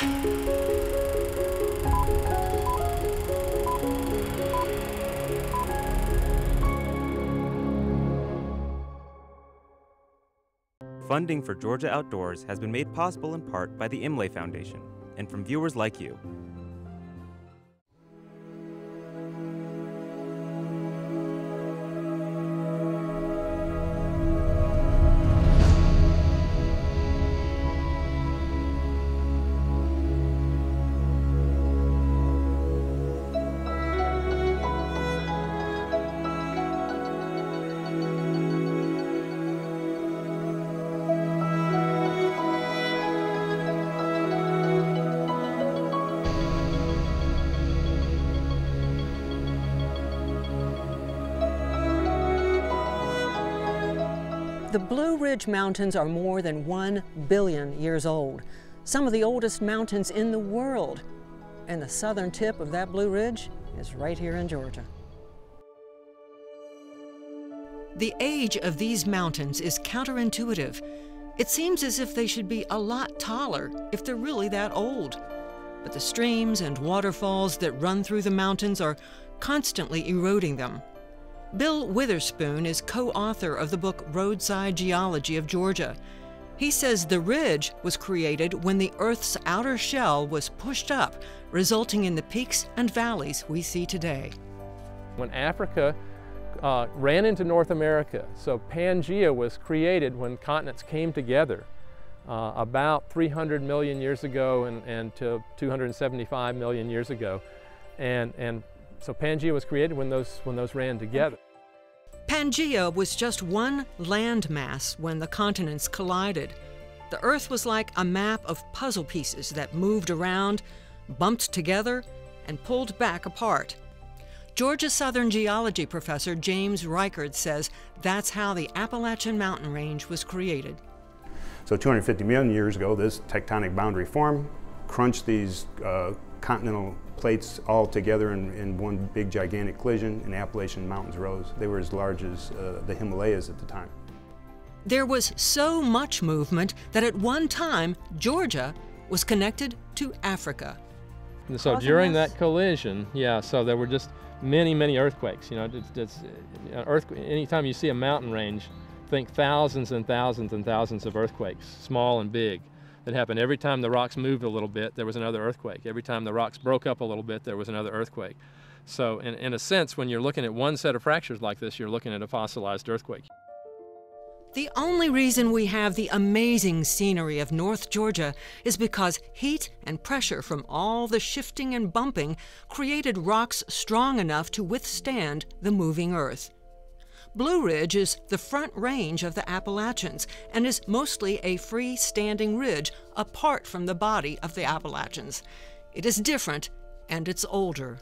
Funding for Georgia Outdoors has been made possible in part by the Imlay Foundation and from viewers like you. The Blue Ridge Mountains are more than 1 billion years old, some of the oldest mountains in the world. And the southern tip of that Blue Ridge is right here in Georgia. The age of these mountains is counterintuitive. It seems as if they should be a lot taller if they're really that old. But the streams and waterfalls that run through the mountains are constantly eroding them. Bill Witherspoon is co author of the book Roadside Geology of Georgia. He says the ridge was created when the Earth's outer shell was pushed up, resulting in the peaks and valleys we see today. When Africa uh, ran into North America, so Pangea was created when continents came together uh, about 300 million years ago and, and to 275 million years ago. And, and so Pangea was created when those, when those ran together. Pangea was just one landmass when the continents collided. The Earth was like a map of puzzle pieces that moved around, bumped together, and pulled back apart. Georgia Southern geology professor James Reichard says that's how the Appalachian Mountain Range was created. So 250 million years ago, this tectonic boundary formed, crunched these uh, continental plates all together in, in, one big gigantic collision and Appalachian Mountains rose. They were as large as uh, the Himalayas at the time. There was so much movement that at one time Georgia was connected to Africa. And so during that collision, yeah, so there were just many, many earthquakes. You know, it's, it's, earth, anytime you see a mountain range, think thousands and thousands and thousands of earthquakes, small and big that happened. Every time the rocks moved a little bit, there was another earthquake. Every time the rocks broke up a little bit, there was another earthquake. So in, in a sense, when you're looking at one set of fractures like this, you're looking at a fossilized earthquake. The only reason we have the amazing scenery of North Georgia is because heat and pressure from all the shifting and bumping created rocks strong enough to withstand the moving earth. Blue Ridge is the front range of the Appalachians and is mostly a free-standing ridge apart from the body of the Appalachians. It is different and it's older.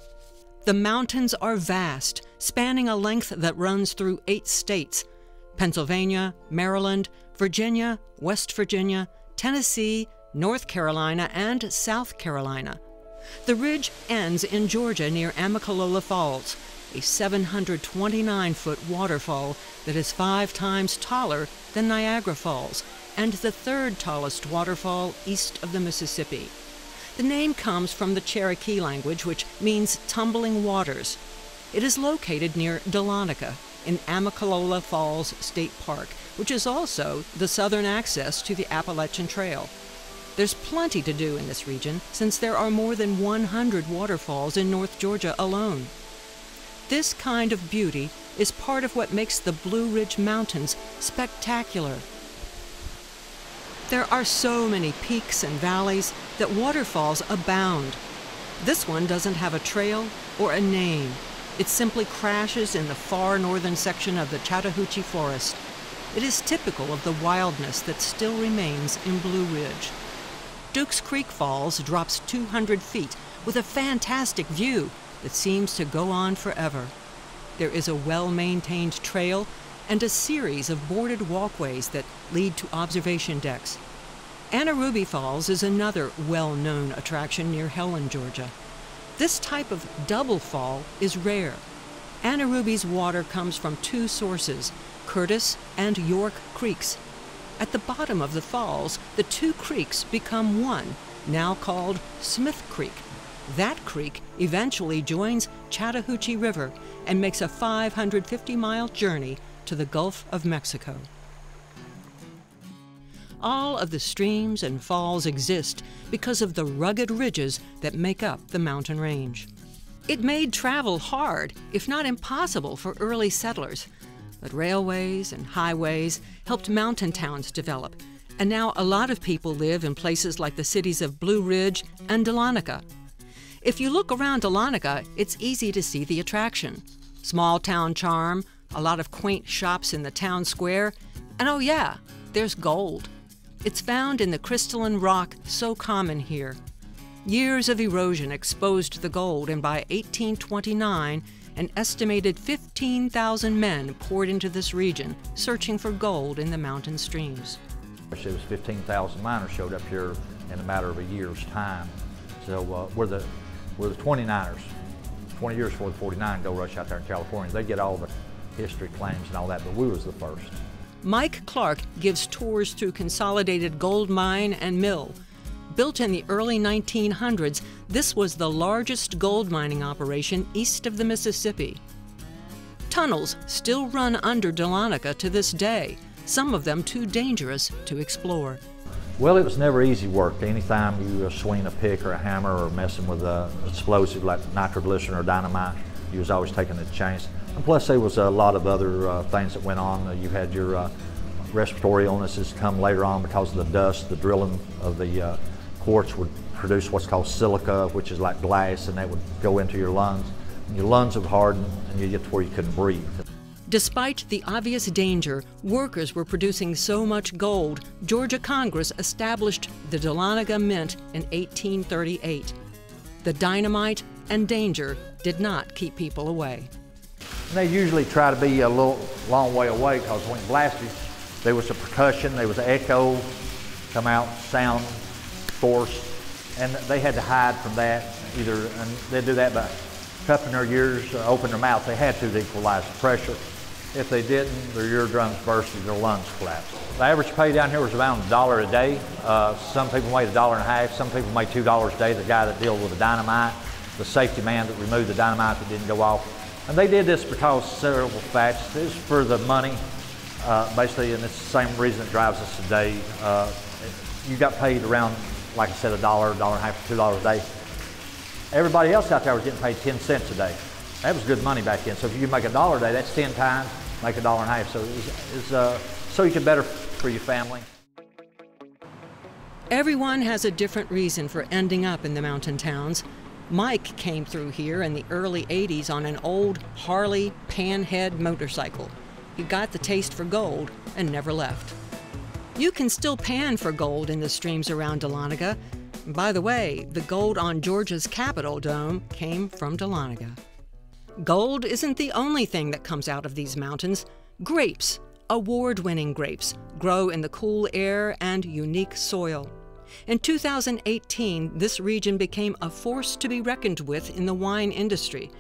The mountains are vast, spanning a length that runs through eight states Pennsylvania, Maryland, Virginia, West Virginia, Tennessee, North Carolina, and South Carolina. The ridge ends in Georgia near Amicalola Falls, a 729 foot waterfall that is five times taller than Niagara Falls and the third tallest waterfall east of the Mississippi. The name comes from the Cherokee language, which means tumbling waters. It is located near Dahlonega in Amicalola Falls State Park, which is also the southern access to the Appalachian Trail. There's plenty to do in this region since there are more than 100 waterfalls in North Georgia alone. This kind of beauty is part of what makes the Blue Ridge Mountains spectacular. There are so many peaks and valleys that waterfalls abound. This one doesn't have a trail or a name. It simply crashes in the far northern section of the Chattahoochee Forest. It is typical of the wildness that still remains in Blue Ridge. Dukes Creek Falls drops 200 feet with a fantastic view that seems to go on forever. There is a well maintained trail and a series of boarded walkways that lead to observation decks. Anna Ruby Falls is another well known attraction near Helen, Georgia. This type of double fall is rare. Anna Ruby's water comes from two sources, Curtis and York Creeks. At the bottom of the falls, the two creeks become one, now called Smith Creek. That creek eventually joins Chattahoochee River and makes a 550 mile journey to the Gulf of Mexico. All of the streams and falls exist because of the rugged ridges that make up the mountain range. It made travel hard, if not impossible, for early settlers. But railways and highways helped mountain towns develop, and now a lot of people live in places like the cities of Blue Ridge and Dahlonega. If you look around Dahlonega, it's easy to see the attraction. Small town charm, a lot of quaint shops in the town square, and oh yeah, there's gold. It's found in the crystalline rock so common here. Years of erosion exposed the gold, and by 1829, an estimated 15,000 men poured into this region, searching for gold in the mountain streams. It was 15,000 miners showed up here in a matter of a year's time. So uh, we're, the, we're the 29ers. 20 years before the 49 gold rush out there in California. They get all the history claims and all that, but we was the first. Mike Clark gives tours through Consolidated Gold Mine and Mill. Built in the early 1900s, this was the largest gold mining operation east of the Mississippi. Tunnels still run under Dahlonega to this day, some of them too dangerous to explore. Well, it was never easy work. Anytime you were swinging a pick or a hammer or messing with a explosive like nitroglycerin or dynamite, you was always taking a chance. And plus, there was a lot of other uh, things that went on. Uh, you had your uh, respiratory illnesses come later on because of the dust. The drilling of the uh, quartz would produce what's called silica, which is like glass, and that would go into your lungs. And your lungs would harden, and you get to where you couldn't breathe. Despite the obvious danger, workers were producing so much gold, Georgia Congress established the Dahlonega Mint in 1838. The dynamite and danger did not keep people away. They usually try to be a little long way away because when blasted, there was a percussion, there was an echo, come out, sound, force, and they had to hide from that. Either and they do that by cupping their ears, uh, open their mouth. They had to to equalize the pressure. If they didn't, their eardrums bursted, their lungs collapsed. The average pay down here was around a dollar a day. Uh, some people made a dollar and a half. Some people made two dollars a day. The guy that dealt with the dynamite, the safety man that removed the dynamite that didn't go off. And they did this because several facts. This is for the money, uh, basically, and it's the same reason it drives us today. Uh, you got paid around, like I said, a dollar, a dollar and a half, two dollars a day. Everybody else out there was getting paid 10 cents a day. That was good money back then. So if you make a dollar a day, that's 10 times, make a dollar and a half. So it's, it's uh, so you can better for your family. Everyone has a different reason for ending up in the mountain towns. Mike came through here in the early 80s on an old Harley panhead motorcycle. He got the taste for gold and never left. You can still pan for gold in the streams around Dahlonega. By the way, the gold on Georgia's Capitol Dome came from Dahlonega. Gold isn't the only thing that comes out of these mountains. Grapes, award winning grapes, grow in the cool air and unique soil. In 2018, this region became a force to be reckoned with in the wine industry.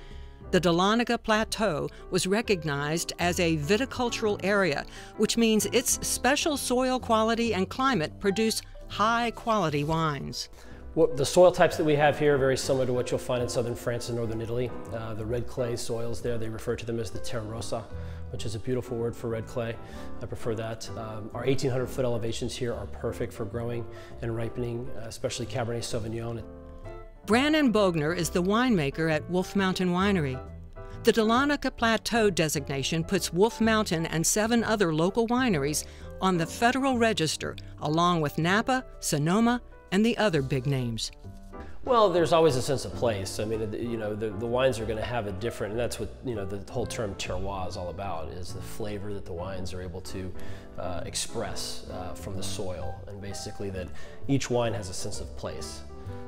The Dahlonega Plateau was recognized as a viticultural area, which means its special soil quality and climate produce high quality wines. What, the soil types that we have here are very similar to what you'll find in southern France and northern Italy. Uh, the red clay soils there, they refer to them as the terra rossa, which is a beautiful word for red clay. I prefer that. Um, our 1800 foot elevations here are perfect for growing and ripening, uh, especially Cabernet Sauvignon. Brannon Boegner is the winemaker at Wolf Mountain Winery. The Dahlonega Plateau designation puts Wolf Mountain and seven other local wineries on the Federal Register, along with Napa, Sonoma, and the other big names. Well, there's always a sense of place. I mean, you know, the, the wines are going to have a different, and that's what, you know, the whole term terroir is all about, is the flavor that the wines are able to uh, express uh, from the soil, and basically that each wine has a sense of place.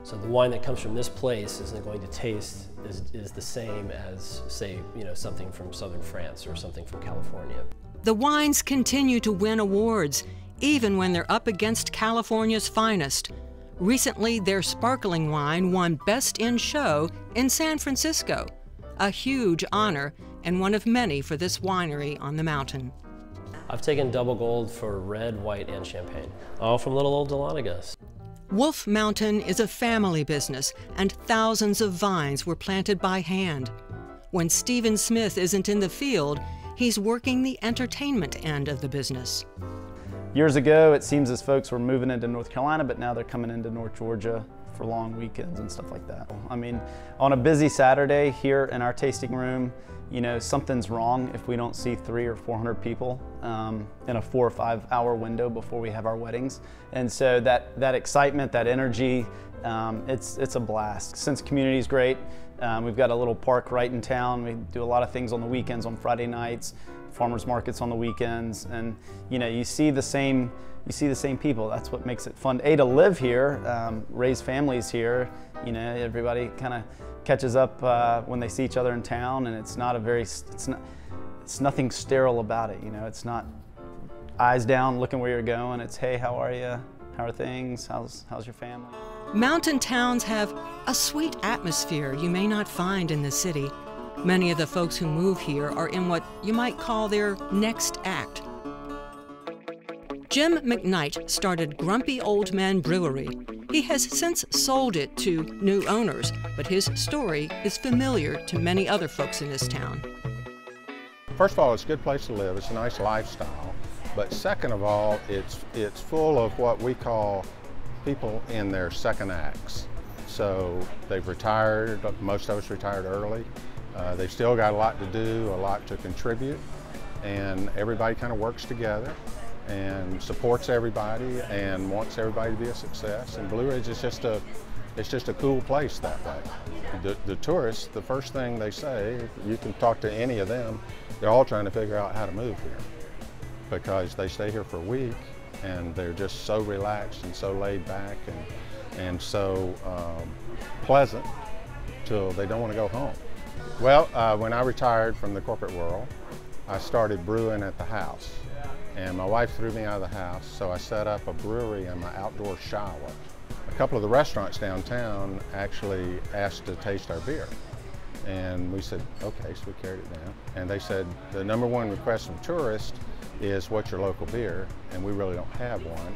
So the wine that comes from this place isn't going to taste is, is the same as, say, you know, something from southern France or something from California. The wines continue to win awards, even when they're up against California's finest. Recently, their sparkling wine won Best in Show in San Francisco, a huge honor and one of many for this winery on the mountain. I've taken double gold for red, white, and champagne, all from little old Dahlonega. Wolf Mountain is a family business, and thousands of vines were planted by hand. When Stephen Smith isn't in the field, he's working the entertainment end of the business. Years ago, it seems as folks were moving into North Carolina, but now they're coming into North Georgia for long weekends and stuff like that. I mean, on a busy Saturday here in our tasting room, you know, something's wrong if we don't see three or 400 people um, in a four or five hour window before we have our weddings. And so that, that excitement, that energy, um, it's, it's a blast. Since community is great, um, we've got a little park right in town. We do a lot of things on the weekends, on Friday nights, farmers markets on the weekends, and you know, you see the same, you see the same people. That's what makes it fun. A to live here, um, raise families here. You know, everybody kind of catches up uh, when they see each other in town, and it's not a very, it's not, it's nothing sterile about it. You know, it's not eyes down, looking where you're going. It's hey, how are you? How are things? How's how's your family? Mountain towns have a sweet atmosphere you may not find in the city. Many of the folks who move here are in what you might call their next act. Jim McKnight started Grumpy Old Man Brewery. He has since sold it to new owners, but his story is familiar to many other folks in this town. First of all, it's a good place to live. It's a nice lifestyle. But second of all, it's, it's full of what we call people in their second acts. So they've retired, most of us retired early. Uh, they've still got a lot to do, a lot to contribute, and everybody kind of works together and supports everybody and wants everybody to be a success. And Blue Ridge is just a it's just a cool place that way. The, the tourists, the first thing they say, you can talk to any of them, they're all trying to figure out how to move here because they stay here for a week and they're just so relaxed and so laid back and, and so um, pleasant till they don't want to go home. Well, uh, when I retired from the corporate world, I started brewing at the house and my wife threw me out of the house, so I set up a brewery in my outdoor shower. A couple of the restaurants downtown actually asked to taste our beer. And we said, okay, so we carried it down. And they said, the number one request from tourists is what's your local beer? And we really don't have one.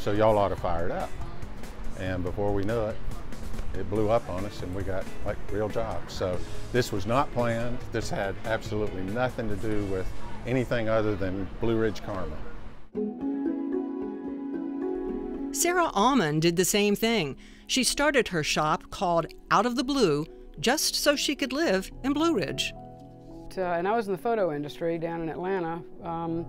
So y'all ought to fire it up. And before we knew it, it blew up on us and we got like real jobs. So this was not planned. This had absolutely nothing to do with anything other than Blue Ridge Karma. Sarah Almond did the same thing. She started her shop called Out of the Blue just so she could live in Blue Ridge. Uh, and I was in the photo industry down in Atlanta. Um,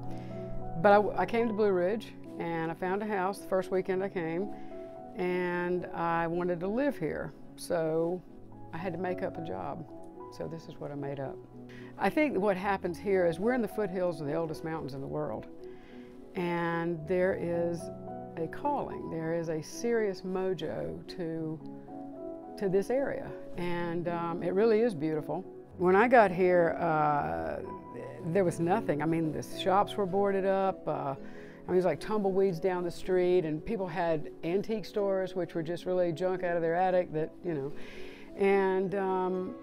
but I, I, came to Blue Ridge and I found a house the first weekend I came and I wanted to live here. So I had to make up a job. So this is what I made up. I think what happens here is we're in the foothills of the oldest mountains in the world. And there is a calling, there is a serious mojo to, to this area. And um, it really is beautiful. When I got here, uh, there was nothing. I mean, the shops were boarded up. Uh, I mean, it was like tumbleweeds down the street, and people had antique stores, which were just really junk out of their attic that, you know. And um,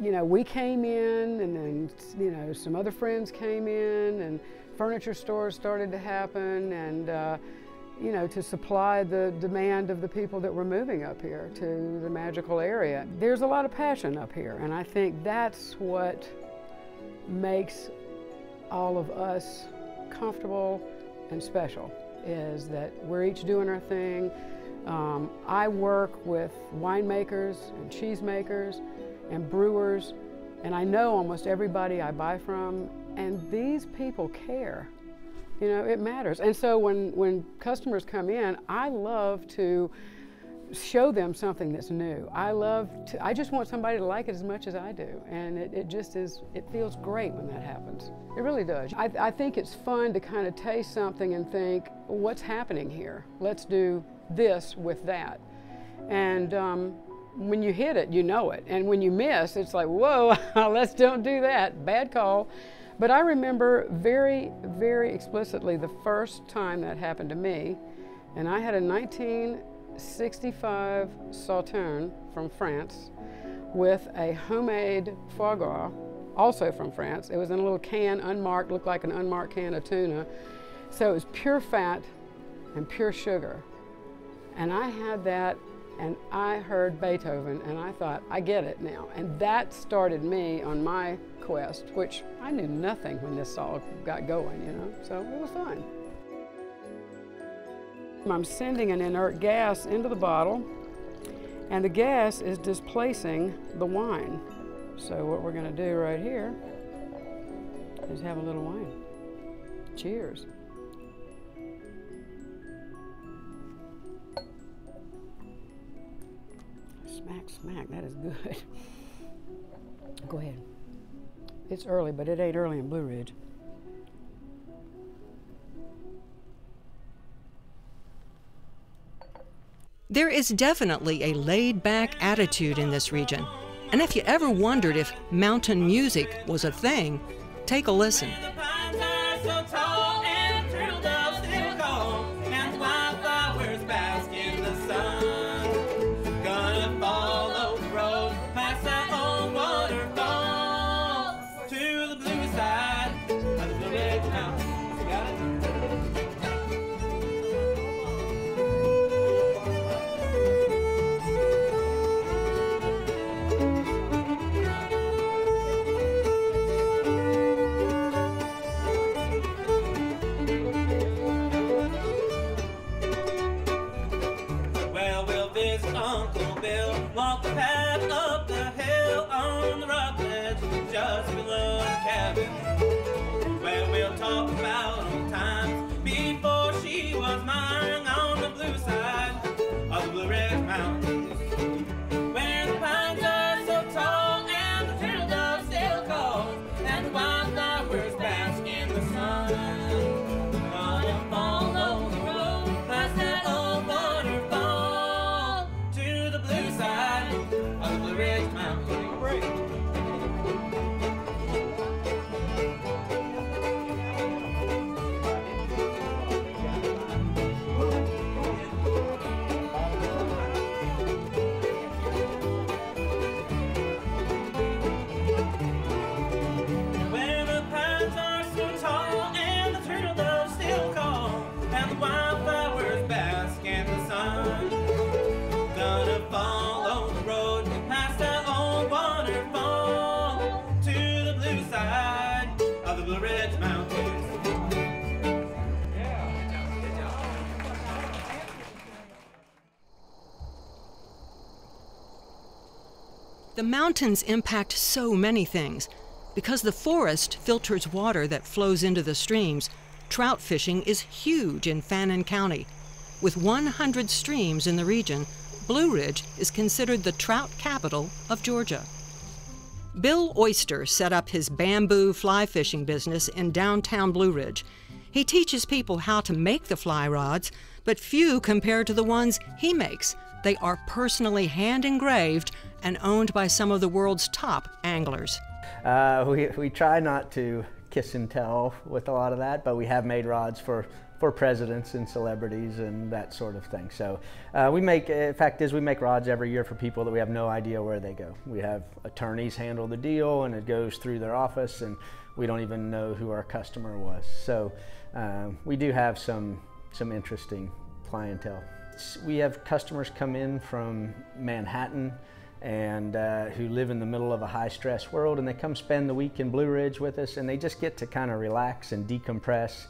you know, we came in and then, you know, some other friends came in and furniture stores started to happen and, uh, you know, to supply the demand of the people that were moving up here to the magical area. There's a lot of passion up here and I think that's what makes all of us comfortable and special is that we're each doing our thing. Um, I work with winemakers and cheesemakers and brewers, and I know almost everybody I buy from, and these people care. You know, it matters. And so when, when customers come in, I love to show them something that's new. I love to, I just want somebody to like it as much as I do. And it, it just is, it feels great when that happens. It really does. I, I think it's fun to kind of taste something and think, what's happening here? Let's do this with that. And um, when you hit it, you know it. And when you miss, it's like, whoa, let's don't do that. Bad call. But I remember very, very explicitly the first time that happened to me. And I had a 1965 Sauterne from France with a homemade foie gras, also from France. It was in a little can, unmarked, looked like an unmarked can of tuna. So it was pure fat and pure sugar And I had that and I heard Beethoven and I thought, I get it now. And that started me on my quest, which I knew nothing when this all got going, you know, so it was fun. I'm sending an inert gas into the bottle and the gas is displacing the wine. So what we're gonna do right here is have a little wine. Cheers. Smack, smack, that is good. Go ahead. It's early, but it ain't early in Blue Ridge. There is definitely a laid back attitude in this region. And if you ever wondered if mountain music was a thing, take a listen. The mountains impact so many things. Because the forest filters water that flows into the streams, trout fishing is huge in Fannin County. With 100 streams in the region, Blue Ridge is considered the trout capital of Georgia. Bill Oyster set up his bamboo fly fishing business in downtown Blue Ridge. He teaches people how to make the fly rods, but few compare to the ones he makes. They are personally hand engraved and owned by some of the world's top anglers. Uh, we, we try not to kiss and tell with a lot of that, but we have made rods for, for presidents and celebrities and that sort of thing. So uh, we make, in fact is we make rods every year for people that we have no idea where they go. We have attorneys handle the deal and it goes through their office and we don't even know who our customer was. So um, we do have some, some interesting clientele. We have customers come in from Manhattan, and uh, who live in the middle of a high stress world and they come spend the week in Blue Ridge with us and they just get to kind of relax and decompress.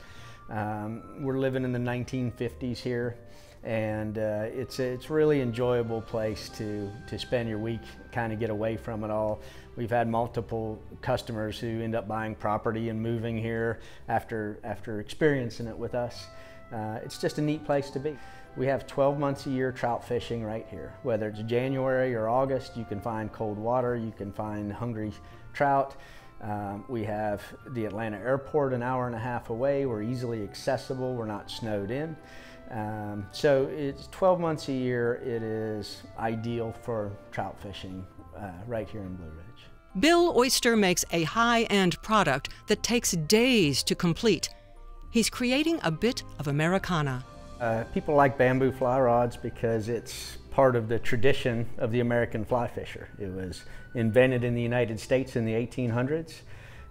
Um, we're living in the 1950s here and uh, it's, a, it's really enjoyable place to, to spend your week, kind of get away from it all. We've had multiple customers who end up buying property and moving here after, after experiencing it with us. Uh, it's just a neat place to be. We have 12 months a year trout fishing right here. Whether it's January or August, you can find cold water, you can find hungry trout. Um, we have the Atlanta airport an hour and a half away. We're easily accessible, we're not snowed in. Um, so it's 12 months a year. It is ideal for trout fishing uh, right here in Blue Ridge. Bill Oyster makes a high end product that takes days to complete. He's creating a bit of Americana. Uh, people like bamboo fly rods because it's part of the tradition of the American fly fisher. It was invented in the United States in the 1800s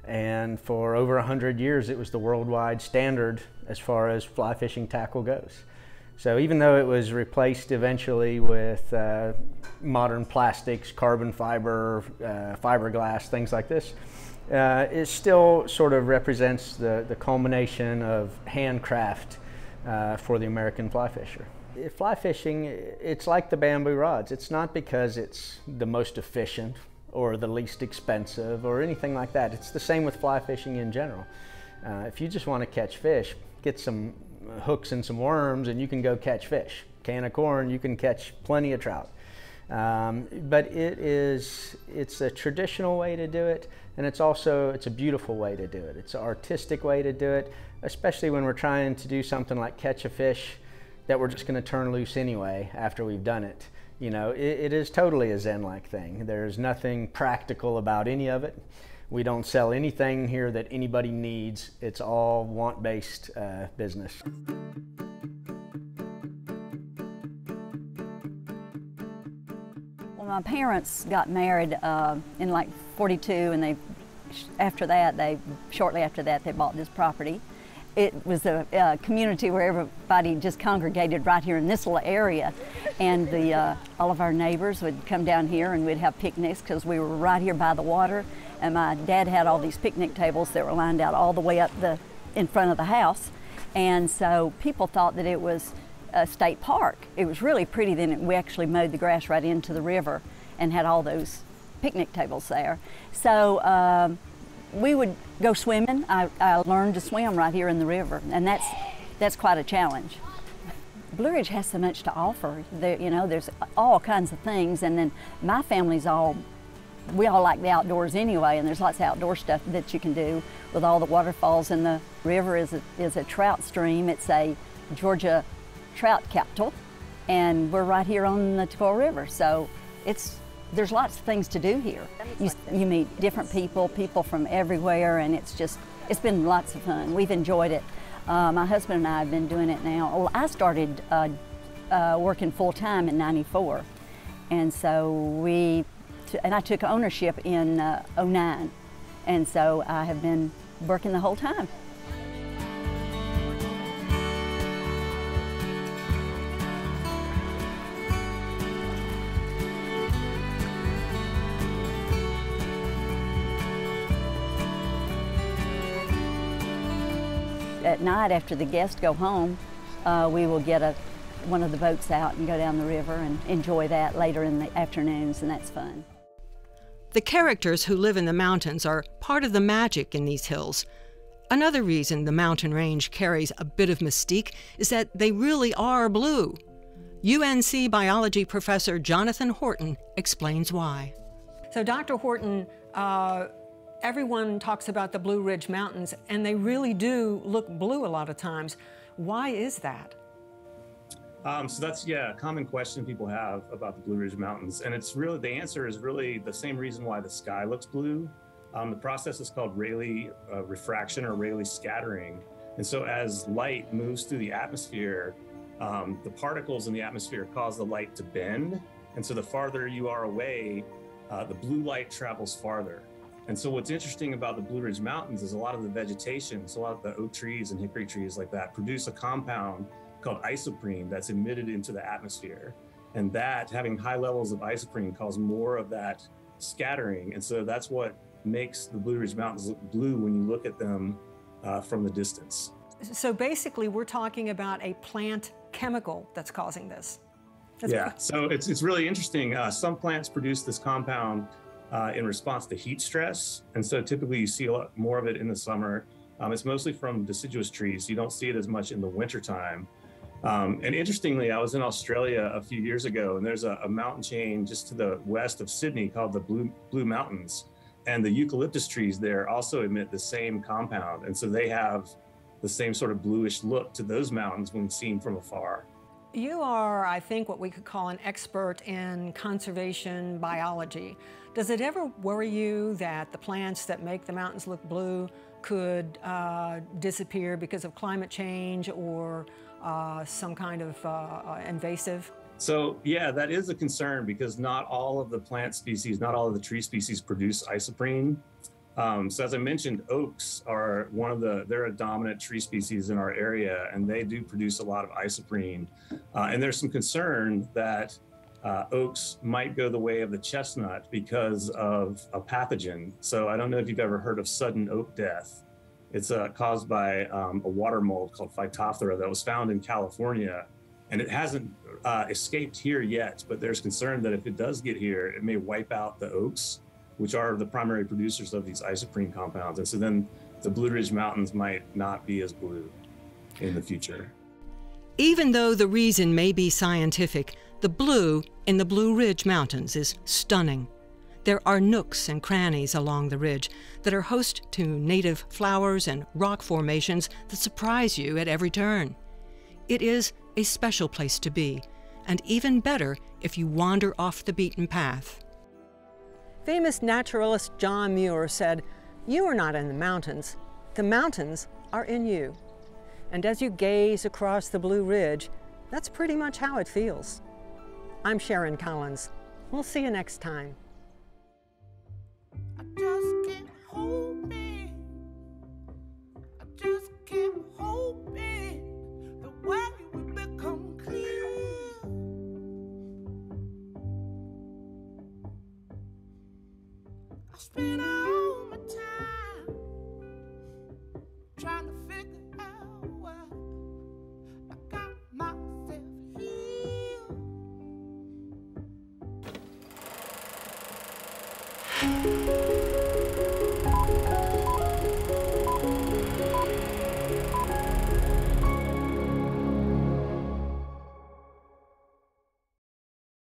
and for over 100 years it was the worldwide standard as far as fly fishing tackle goes. So even though it was replaced eventually with uh, modern plastics, carbon fiber, uh, fiberglass, things like this, uh, it still sort of represents the, the culmination of handcraft uh, for the American fly fisher. Fly fishing, it's like the bamboo rods. It's not because it's the most efficient or the least expensive or anything like that. It's the same with fly fishing in general. Uh, if you just want to catch fish, get some hooks and some worms and you can go catch fish. Can of corn, you can catch plenty of trout. Um, but it is, it's a traditional way to do it and it's also, it's a beautiful way to do it. It's an artistic way to do it, especially when we're trying to do something like catch a fish that we're just going to turn loose anyway after we've done it. You know, it, it is totally a Zen-like thing. There's nothing practical about any of it. We don't sell anything here that anybody needs. It's all want-based uh, business. Well, my parents got married uh, in like 42 and they, after that, they, shortly after that, they bought this property it was a, a, community where everybody just congregated right here in this little area. And the, uh, all of our neighbors would come down here and we'd have picnics because we were right here by the water. And my dad had all these picnic tables that were lined out all the way up the, in front of the house. And so people thought that it was a state park. It was really pretty. Then we actually mowed the grass right into the river and had all those picnic tables there. So um, we would go swimming. I, I learned to swim right here in the river, and that's that's quite a challenge. Blue Ridge has so much to offer. There, you know, there's all kinds of things, and then my family's all we all like the outdoors anyway, and there's lots of outdoor stuff that you can do with all the waterfalls. And the river is a, is a trout stream. It's a Georgia trout capital, and we're right here on the Toccoa River, so it's there's lots of things to do here. You, you meet different people, people from everywhere, and it's just, it's been lots of fun. We've enjoyed it. Uh, my husband and I have been doing it now. Well, I started uh, uh, working full time in 94. And so we, and I took ownership in uh, 09. And so I have been working the whole time. At night after the guests go home, uh, we will get a, one of the boats out and go down the river and enjoy that later in the afternoons, and that's fun. The characters who live in the mountains are part of the magic in these hills. Another reason the mountain range carries a bit of mystique is that they really are blue. UNC biology professor Jonathan Horton explains why. So, Dr. Horton, uh, everyone talks about the Blue Ridge Mountains, and they really do look blue a lot of times. Why is that? Um, so that's yeah, a common question people have about the Blue Ridge Mountains, and it's really the answer is really the same reason why the sky looks blue. Um, the process is called Rayleigh uh, refraction or Rayleigh scattering, and so as light moves through the atmosphere, um, the particles in the atmosphere cause the light to bend, and so the farther you are away, uh, the blue light travels farther. And so what's interesting about the Blue Ridge Mountains is a lot of the vegetation, so a lot of the oak trees and hickory trees like that produce a compound called isoprene that's emitted into the atmosphere. And that having high levels of isoprene causes more of that scattering. And so that's what makes the Blue Ridge Mountains look blue when you look at them uh, from the distance. So basically, we're talking about a plant chemical that's causing this. That's yeah, so it's, it's really interesting. Uh, some plants produce this compound uh, in response to heat stress. And so typically you see a lot more of it in the summer. Um, it's mostly from deciduous trees. You don't see it as much in the wintertime. Um, and interestingly, I was in Australia a few years ago, and there's a, a, mountain chain just to the west of Sydney called the Blue, Blue Mountains. And the eucalyptus trees there also emit the same compound. And so they have the same sort of bluish look to those mountains when seen from afar. You are, I think, what we could call an expert in conservation biology. Does it ever worry you that the plants that make the mountains look blue could uh, disappear because of climate change or uh, some kind of uh, uh, invasive? So yeah, that is a concern because not all of the plant species, not all of the tree species produce isoprene. Um, so as I mentioned, oaks are one of the, they're a dominant tree species in our area and they do produce a lot of isoprene. Uh, and there's some concern that uh, oaks might go the way of the chestnut because of a pathogen. So I don't know if you've ever heard of sudden oak death. It's uh, caused by um, a water mold called Phytophthora that was found in California. And it hasn't uh, escaped here yet, but there's concern that if it does get here, it may wipe out the oaks which are the primary producers of these isoprene compounds. And so then the Blue Ridge Mountains might not be as blue in the future. Even though the reason may be scientific, the blue in the Blue Ridge Mountains is stunning. There are nooks and crannies along the ridge that are host to native flowers and rock formations that surprise you at every turn. It is a special place to be, and even better if you wander off the beaten path. Famous naturalist John Muir said, You are not in the mountains, the mountains are in you. And as you gaze across the Blue Ridge, that's pretty much how it feels. I'm Sharon Collins. We'll see you next time.